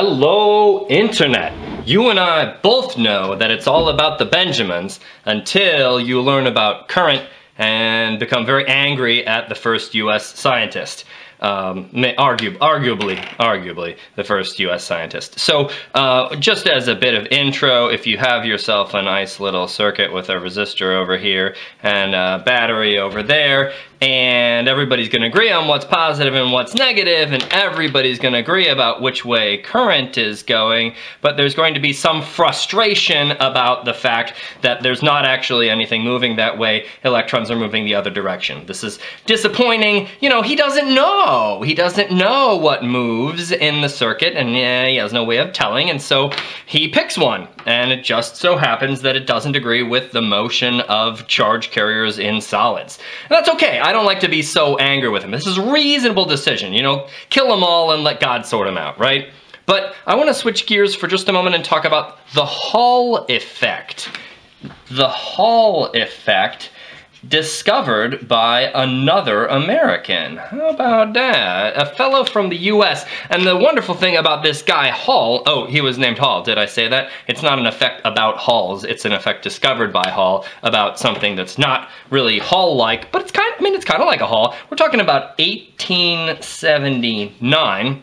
Hello, Internet. You and I both know that it's all about the Benjamins until you learn about current and become very angry at the first US scientist um, arguably, arguably the first U.S. scientist. So uh, just as a bit of intro, if you have yourself a nice little circuit with a resistor over here and a battery over there, and everybody's going to agree on what's positive and what's negative, and everybody's going to agree about which way current is going, but there's going to be some frustration about the fact that there's not actually anything moving that way, electrons are moving the other direction. This is disappointing. You know, he doesn't know know. He doesn't know what moves in the circuit and yeah, he has no way of telling and so he picks one and it just so happens that it doesn't agree with the motion of charge carriers in solids. And that's okay. I don't like to be so angry with him. This is a reasonable decision, you know, kill them all and let God sort them out, right? But I want to switch gears for just a moment and talk about the Hall effect. The Hall effect discovered by another American. How about that? A fellow from the US. And the wonderful thing about this guy, Hall, oh, he was named Hall, did I say that? It's not an effect about Halls, it's an effect discovered by Hall about something that's not really Hall-like, but it's kind of, I mean, it's kind of like a Hall. We're talking about 1879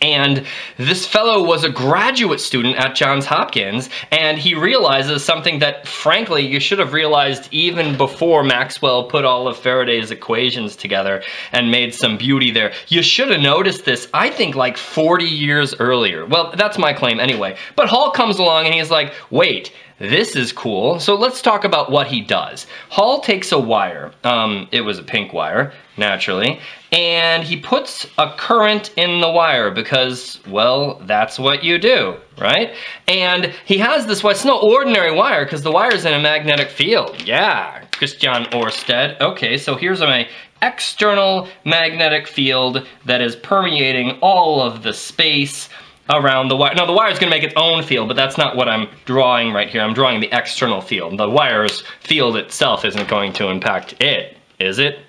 and this fellow was a graduate student at Johns Hopkins, and he realizes something that, frankly, you should have realized even before Maxwell put all of Faraday's equations together and made some beauty there. You should have noticed this, I think, like 40 years earlier. Well, that's my claim anyway. But Hall comes along and he's like, wait, this is cool. So let's talk about what he does. Hall takes a wire, um, it was a pink wire, naturally, and he puts a current in the wire because, well, that's what you do, right? And he has this, well, it's no ordinary wire because the wire's in a magnetic field. Yeah, Christian Oersted. Okay, so here's my external magnetic field that is permeating all of the space around the wire. Now the wire is going to make its own field, but that's not what I'm drawing right here. I'm drawing the external field. The wire's field itself isn't going to impact it, is it?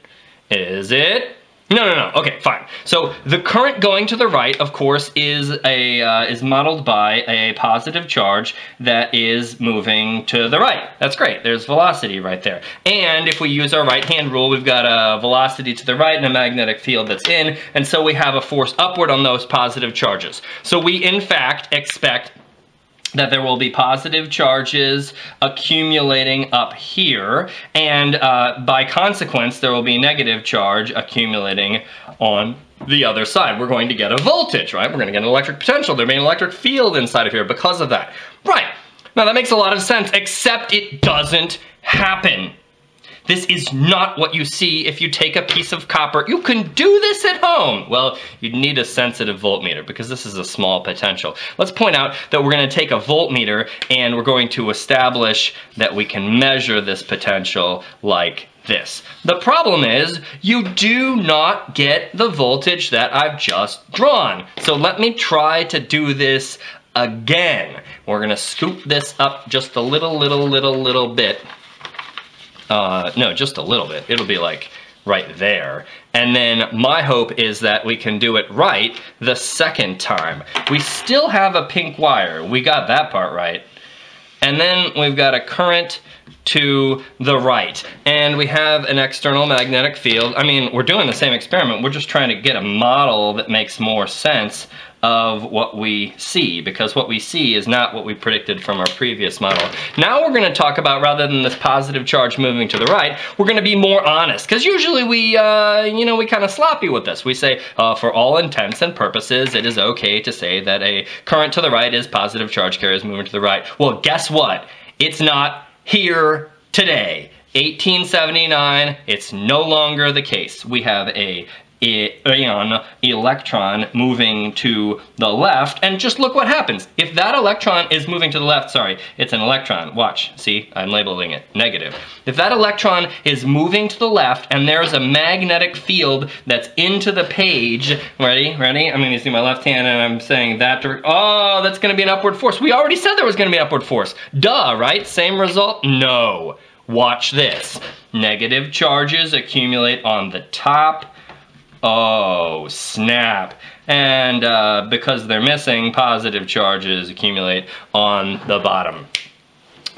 Is it? No, no, no. Okay, fine. So the current going to the right, of course, is a uh, is modeled by a positive charge that is moving to the right. That's great. There's velocity right there. And if we use our right-hand rule, we've got a velocity to the right and a magnetic field that's in, and so we have a force upward on those positive charges. So we, in fact, expect that there will be positive charges accumulating up here, and uh, by consequence, there will be negative charge accumulating on the other side. We're going to get a voltage, right? We're going to get an electric potential. There'll be an electric field inside of here because of that. Right. Now that makes a lot of sense, except it doesn't happen. This is not what you see if you take a piece of copper. You can do this at home. Well, you'd need a sensitive voltmeter because this is a small potential. Let's point out that we're gonna take a voltmeter and we're going to establish that we can measure this potential like this. The problem is you do not get the voltage that I've just drawn. So let me try to do this again. We're gonna scoop this up just a little, little, little, little bit. Uh, no, just a little bit. It'll be like right there. And then my hope is that we can do it right the second time. We still have a pink wire. We got that part right. And then we've got a current to the right. And we have an external magnetic field. I mean, we're doing the same experiment. We're just trying to get a model that makes more sense of what we see because what we see is not what we predicted from our previous model. Now we're going to talk about rather than this positive charge moving to the right, we're going to be more honest because usually we, uh, you know, we kind of sloppy with this. We say uh, for all intents and purposes it is okay to say that a current to the right is positive charge carriers moving to the right. Well, guess what? It's not here today. 1879, it's no longer the case. We have a ion, electron moving to the left, and just look what happens. If that electron is moving to the left, sorry, it's an electron, watch, see, I'm labeling it negative. If that electron is moving to the left and there's a magnetic field that's into the page, ready, ready? I'm gonna see my left hand and I'm saying that, oh, that's gonna be an upward force. We already said there was gonna be upward force. Duh, right? Same result? No. Watch this. Negative charges accumulate on the top, Oh, snap. And uh, because they're missing, positive charges accumulate on the bottom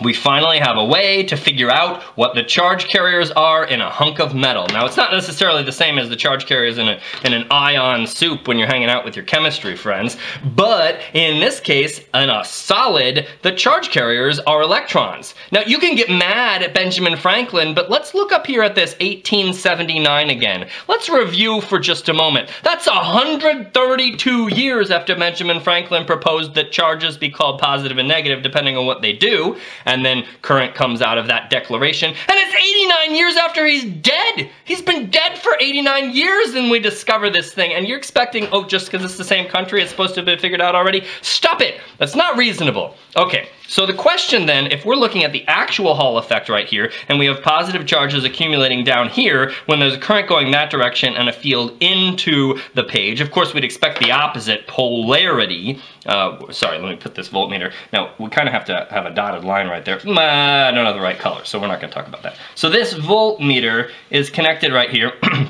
we finally have a way to figure out what the charge carriers are in a hunk of metal. Now, it's not necessarily the same as the charge carriers in, a, in an ion soup when you're hanging out with your chemistry friends, but in this case, in a solid, the charge carriers are electrons. Now, you can get mad at Benjamin Franklin, but let's look up here at this 1879 again. Let's review for just a moment. That's 132 years after Benjamin Franklin proposed that charges be called positive and negative depending on what they do and then current comes out of that declaration. And it's 89 years after he's dead. He's been dead for 89 years and we discover this thing. And you're expecting, oh, just because it's the same country, it's supposed to have been figured out already? Stop it. That's not reasonable. Okay, so the question then, if we're looking at the actual Hall effect right here, and we have positive charges accumulating down here, when there's a current going that direction and a field into the page, of course we'd expect the opposite polarity. Uh, sorry, let me put this voltmeter. Now, we kind of have to have a dotted line right there. I don't have the right color, so we're not going to talk about that. So this voltmeter is connected right here.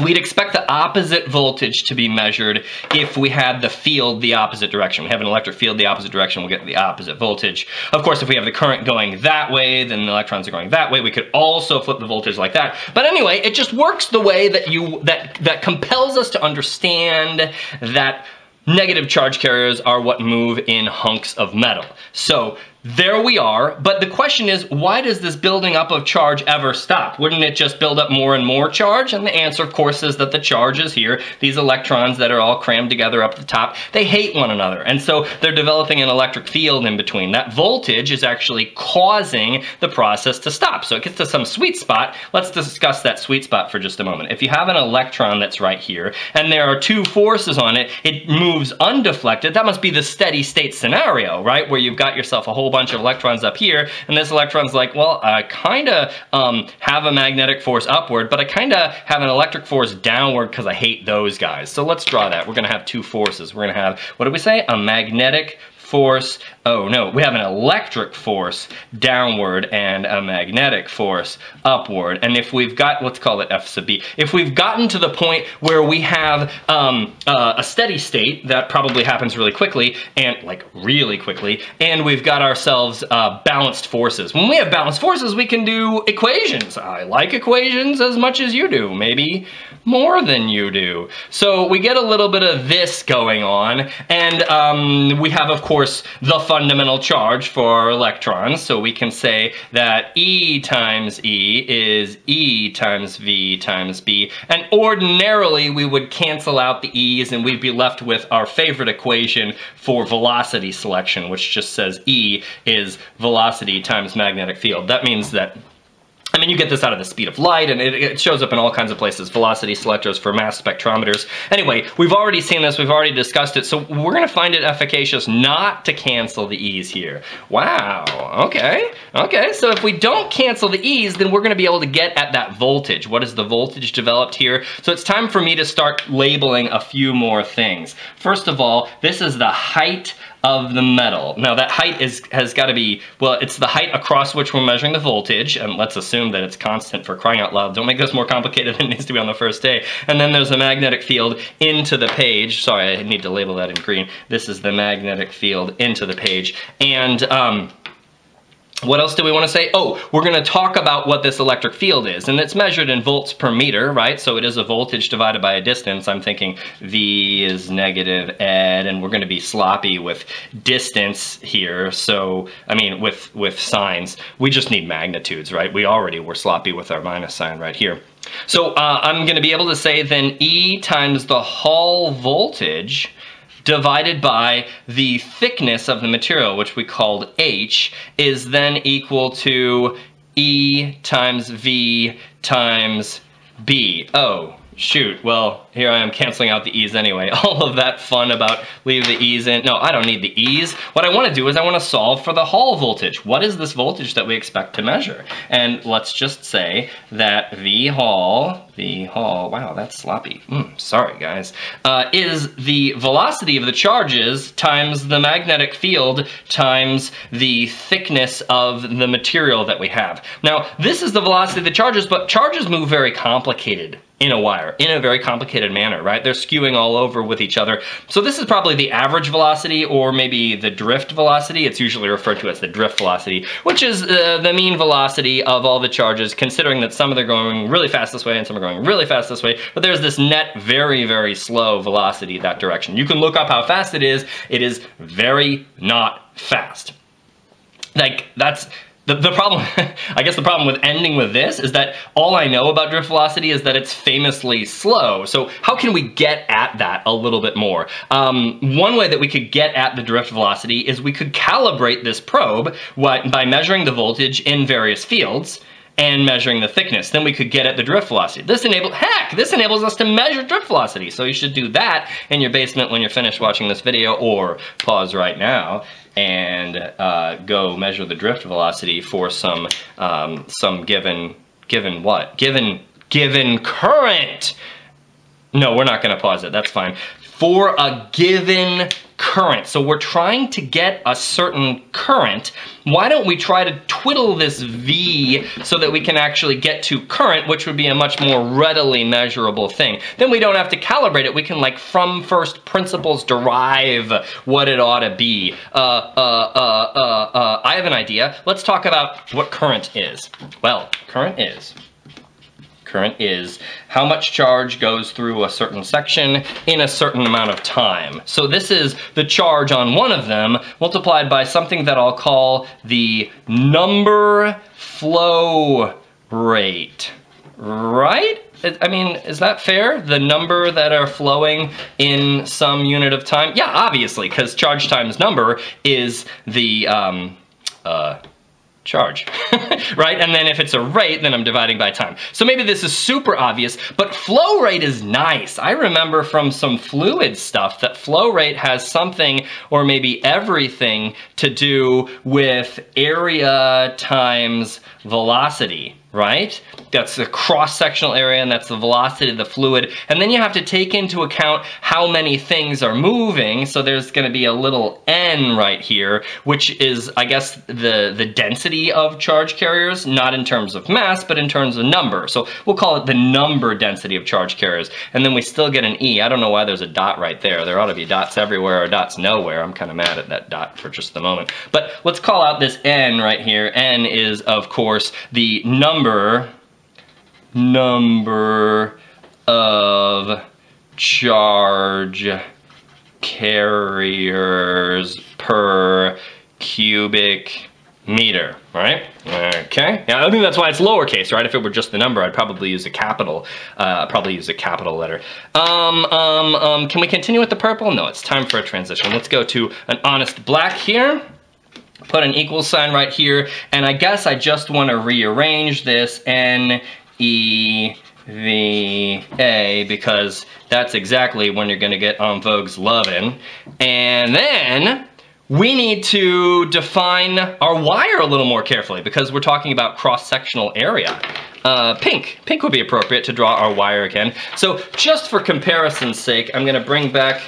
We'd expect the opposite voltage to be measured if we had the field the opposite direction. We have an electric field the opposite direction, we'll get the opposite voltage. Of course, if we have the current going that way, then the electrons are going that way. We could also flip the voltage like that. But anyway, it just works the way that you that that compels us to understand that negative charge carriers are what move in hunks of metal. So there we are, but the question is, why does this building up of charge ever stop? Wouldn't it just build up more and more charge? And the answer, of course, is that the charge is here. These electrons that are all crammed together up at the top, they hate one another. And so they're developing an electric field in between. That voltage is actually causing the process to stop. So it gets to some sweet spot. Let's discuss that sweet spot for just a moment. If you have an electron that's right here, and there are two forces on it, it moves undeflected. That must be the steady state scenario, right? Where you've got yourself a whole whole bunch of electrons up here, and this electron's like, well, I kind of um, have a magnetic force upward, but I kind of have an electric force downward because I hate those guys. So let's draw that. We're going to have two forces. We're going to have, what did we say? A magnetic force, oh no, we have an electric force downward and a magnetic force upward. And if we've got, let's call it F sub B, if we've gotten to the point where we have um, uh, a steady state, that probably happens really quickly, and like really quickly, and we've got ourselves uh, balanced forces. When we have balanced forces, we can do equations. I like equations as much as you do, maybe more than you do. So we get a little bit of this going on, and um, we have, of course, course, the fundamental charge for electrons. So we can say that E times E is E times V times B. And ordinarily, we would cancel out the E's and we'd be left with our favorite equation for velocity selection, which just says E is velocity times magnetic field. That means that I mean, you get this out of the speed of light, and it, it, shows up in all kinds of places. Velocity selectors for mass spectrometers. Anyway, we've already seen this, we've already discussed it, so we're gonna find it efficacious not to cancel the E's here. Wow, okay, okay. So if we don't cancel the E's, then we're gonna be able to get at that voltage. What is the voltage developed here? So it's time for me to start labeling a few more things. First of all, this is the height of the metal. Now that height is has got to be, well, it's the height across which we're measuring the voltage, and let's assume that it's constant for crying out loud. Don't make this more complicated than it needs to be on the first day. And then there's a magnetic field into the page. Sorry, I need to label that in green. This is the magnetic field into the page. And um, what else do we want to say? Oh, we're going to talk about what this electric field is, and it's measured in volts per meter, right? So it is a voltage divided by a distance. I'm thinking V is negative ed, and we're going to be sloppy with distance here. So, I mean, with, with signs. We just need magnitudes, right? We already were sloppy with our minus sign right here. So uh, I'm going to be able to say then E times the Hall voltage divided by the thickness of the material, which we called H, is then equal to E times V times B. Oh, shoot, well, here I am canceling out the E's anyway. All of that fun about leave the E's in. No, I don't need the E's. What I want to do is I want to solve for the Hall voltage. What is this voltage that we expect to measure? And let's just say that V Hall, V Hall, wow, that's sloppy. Mm, sorry, guys, uh, is the velocity of the charges times the magnetic field times the thickness of the material that we have. Now, this is the velocity of the charges, but charges move very complicated in a wire in a very complicated manner, right? They're skewing all over with each other. So this is probably the average velocity or maybe the drift velocity. It's usually referred to as the drift velocity, which is uh, the mean velocity of all the charges, considering that some of them are going really fast this way and some are going really fast this way, but there's this net very, very slow velocity that direction. You can look up how fast it is. It is very not fast. Like, that's the, the problem, I guess the problem with ending with this is that all I know about drift velocity is that it's famously slow. So how can we get at that a little bit more? Um, one way that we could get at the drift velocity is we could calibrate this probe by measuring the voltage in various fields and measuring the thickness. Then we could get at the drift velocity. This enables, heck, this enables us to measure drift velocity. So you should do that in your basement when you're finished watching this video or pause right now and uh, go measure the drift velocity for some um, some given given what given given current. No, we're not going to pause it. That's fine. For a given current. So we're trying to get a certain current. Why don't we try to twiddle this V so that we can actually get to current, which would be a much more readily measurable thing. Then we don't have to calibrate it. We can like from first principles derive what it ought to be. Uh, uh, uh, uh, uh I have an idea. Let's talk about what current is. Well, current is current is how much charge goes through a certain section in a certain amount of time. So this is the charge on one of them multiplied by something that I'll call the number flow rate, right? I mean, is that fair? The number that are flowing in some unit of time? Yeah, obviously, because charge times number is the, um, uh, charge, right? And then if it's a rate, then I'm dividing by time. So maybe this is super obvious, but flow rate is nice. I remember from some fluid stuff that flow rate has something or maybe everything to do with area times velocity right? That's the cross-sectional area and that's the velocity of the fluid. And then you have to take into account how many things are moving. So there's gonna be a little n right here, which is, I guess, the, the density of charge carriers, not in terms of mass, but in terms of number. So we'll call it the number density of charge carriers. And then we still get an e. I don't know why there's a dot right there. There ought to be dots everywhere or dots nowhere. I'm kind of mad at that dot for just the moment. But let's call out this n right here. n is, of course, the number number number of charge carriers per cubic meter, right? Okay, yeah, I think that's why it's lowercase, right? If it were just the number, I'd probably use a capital, uh, probably use a capital letter. Um, um, um, can we continue with the purple? No, it's time for a transition. Let's go to an honest black here put an equal sign right here, and I guess I just want to rearrange this N, E, V, A, because that's exactly when you're going to get on Vogue's lovin'. And then we need to define our wire a little more carefully because we're talking about cross-sectional area. Uh, pink. Pink would be appropriate to draw our wire again. So just for comparison's sake, I'm going to bring back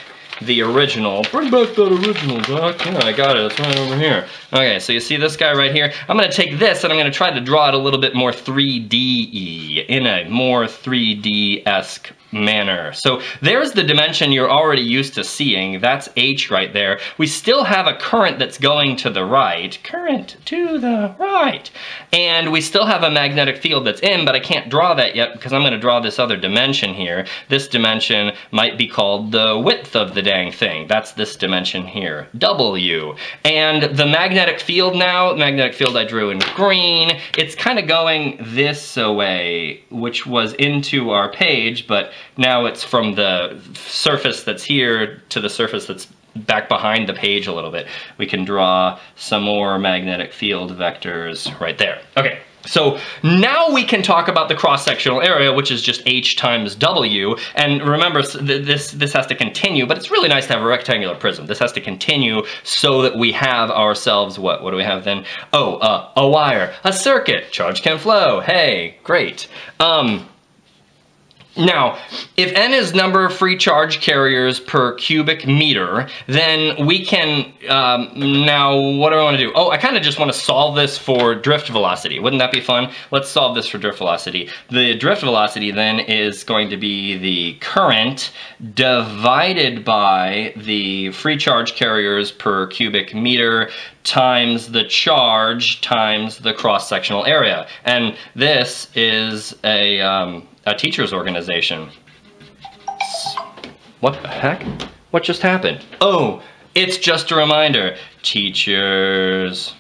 the original. Bring back that original, Doc. Yeah, I got it. It's right over here. Okay, so you see this guy right here? I'm going to take this and I'm going to try to draw it a little bit more 3D-y, in a more 3D-esque manner. So there's the dimension you're already used to seeing. That's H right there. We still have a current that's going to the right. Current to the right. And we still have a magnetic field that's in, but I can't draw that yet because I'm going to draw this other dimension here. This dimension might be called the width of the dang thing. That's this dimension here, W. And the magnetic field now, magnetic field I drew in green, it's kind of going this way, which was into our page, but now it's from the surface that's here to the surface that's back behind the page a little bit. We can draw some more magnetic field vectors right there. Okay, so now we can talk about the cross-sectional area, which is just h times w. And remember, this, this has to continue, but it's really nice to have a rectangular prism. This has to continue so that we have ourselves, what? What do we have then? Oh, uh, a wire, a circuit, charge can flow. Hey, great. Um, Now, if n is number of free charge carriers per cubic meter, then we can, um, now what do I want to do? Oh, I kind of just want to solve this for drift velocity. Wouldn't that be fun? Let's solve this for drift velocity. The drift velocity then is going to be the current divided by the free charge carriers per cubic meter times the charge times the cross-sectional area. And this is a, um, a teacher's organization. What the heck? What just happened? Oh, it's just a reminder. Teachers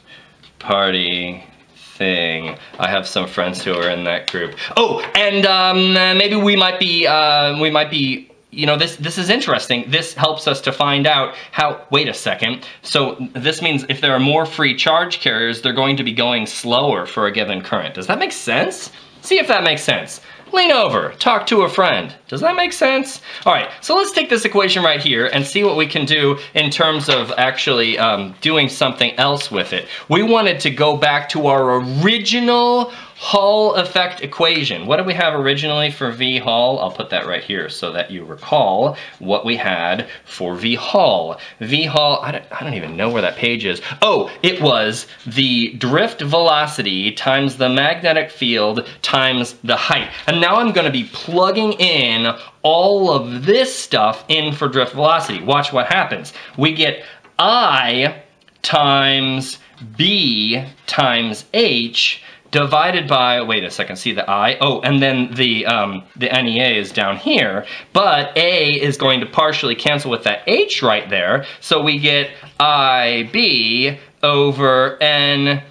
party thing. I have some friends who are in that group. Oh, and um, maybe we might be uh, we might be you know, this, this is interesting. This helps us to find out how, wait a second. So this means if there are more free charge carriers, they're going to be going slower for a given current. Does that make sense? See if that makes sense. Lean over, talk to a friend. Does that make sense? All right, so let's take this equation right here and see what we can do in terms of actually um, doing something else with it. We wanted to go back to our original Hall effect equation. What did we have originally for V Hall? I'll put that right here so that you recall what we had for V Hall. V Hall, I don't, I don't even know where that page is. Oh, it was the drift velocity times the magnetic field times the height. And now I'm gonna be plugging in all of this stuff in for drift velocity. Watch what happens. We get I times B times H divided by, wait a second, see the I? Oh, and then the, um, the NEA is down here, but A is going to partially cancel with that H right there, so we get IB over NEW,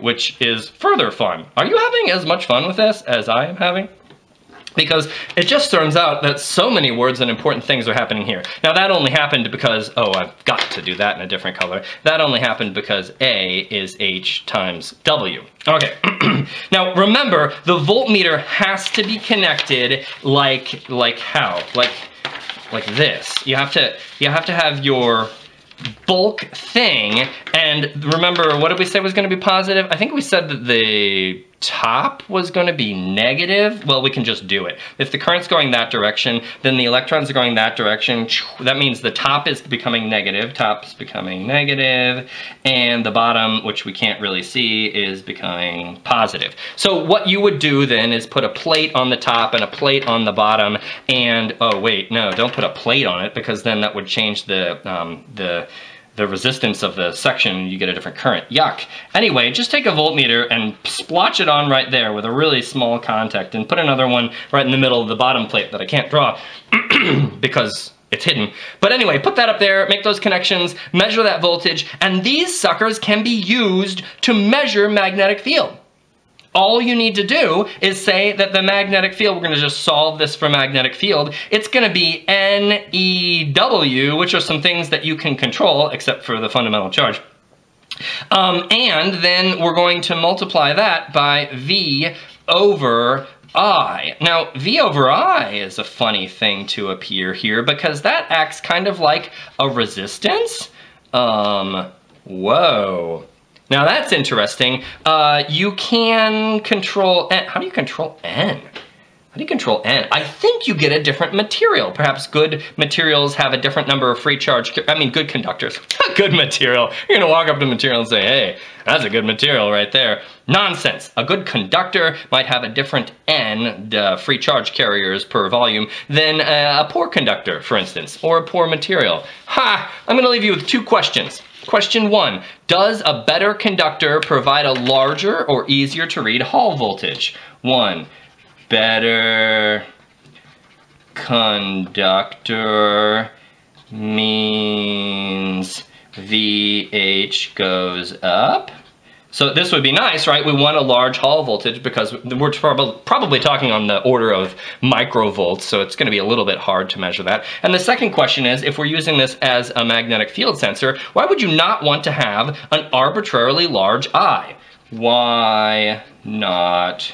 which is further fun. Are you having as much fun with this as I am having? Because it just turns out that so many words and important things are happening here. Now that only happened because, oh, I've got to do that in a different color. That only happened because A is H times W. Okay, now remember, the voltmeter has to be connected like, like how? Like, like this. You have to, you have to have your bulk thing, and remember, what did we say was gonna be positive? I think we said that the top was going to be negative, well, we can just do it. If the current's going that direction, then the electrons are going that direction. That means the top is becoming negative, top's becoming negative, and the bottom, which we can't really see, is becoming positive. So what you would do then is put a plate on the top and a plate on the bottom, and, oh wait, no, don't put a plate on it, because then that would change the, um, the, the resistance of the section, you get a different current. Yuck. Anyway, just take a voltmeter and splotch it on right there with a really small contact and put another one right in the middle of the bottom plate that I can't draw because it's hidden. But anyway, put that up there, make those connections, measure that voltage, and these suckers can be used to measure magnetic field all you need to do is say that the magnetic field, we're gonna just solve this for magnetic field, it's gonna be NEW, which are some things that you can control, except for the fundamental charge. Um, and then we're going to multiply that by V over I. Now, V over I is a funny thing to appear here because that acts kind of like a resistance. Um, whoa. Now that's interesting. Uh, you can control N. How do you control N? How do you control N? I think you get a different material. Perhaps good materials have a different number of free charge, I mean good conductors. good material. You're gonna walk up to material and say, hey, that's a good material right there. Nonsense. A good conductor might have a different N, uh, free charge carriers per volume, than uh, a poor conductor, for instance, or a poor material. Ha! I'm gonna leave you with two questions. Question one, does a better conductor provide a larger or easier to read Hall voltage? One, better conductor means VH goes up. So this would be nice, right? We want a large Hall voltage because we're probably talking on the order of microvolts, so it's gonna be a little bit hard to measure that. And the second question is, if we're using this as a magnetic field sensor, why would you not want to have an arbitrarily large I? Why not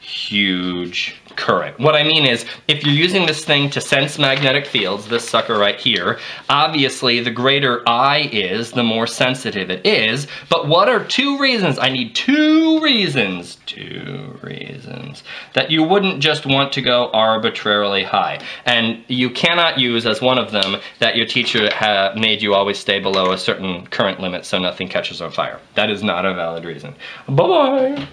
huge current. What I mean is, if you're using this thing to sense magnetic fields, this sucker right here, obviously the greater I is, the more sensitive it is. But what are two reasons? I need two reasons, two reasons, that you wouldn't just want to go arbitrarily high. And you cannot use as one of them that your teacher made you always stay below a certain current limit so nothing catches on fire. That is not a valid reason. Bye-bye.